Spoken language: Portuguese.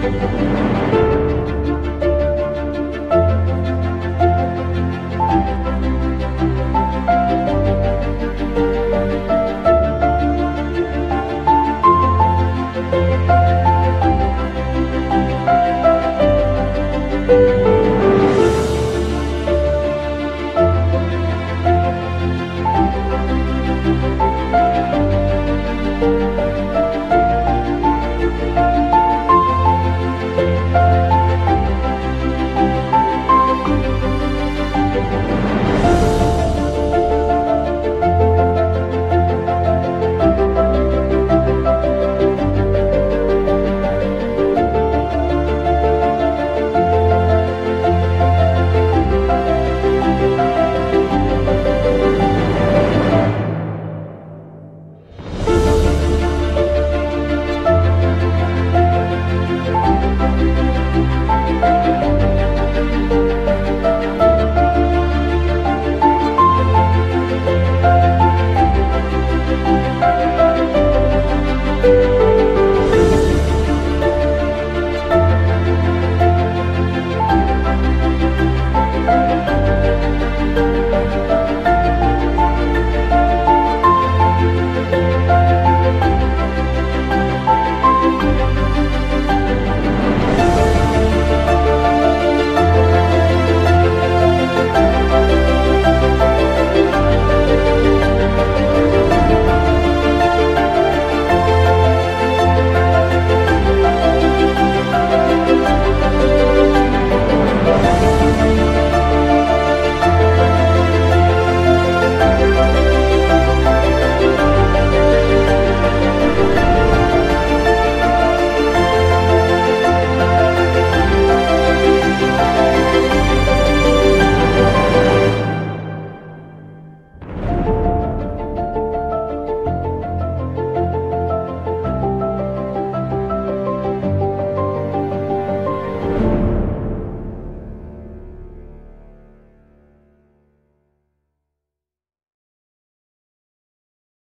Música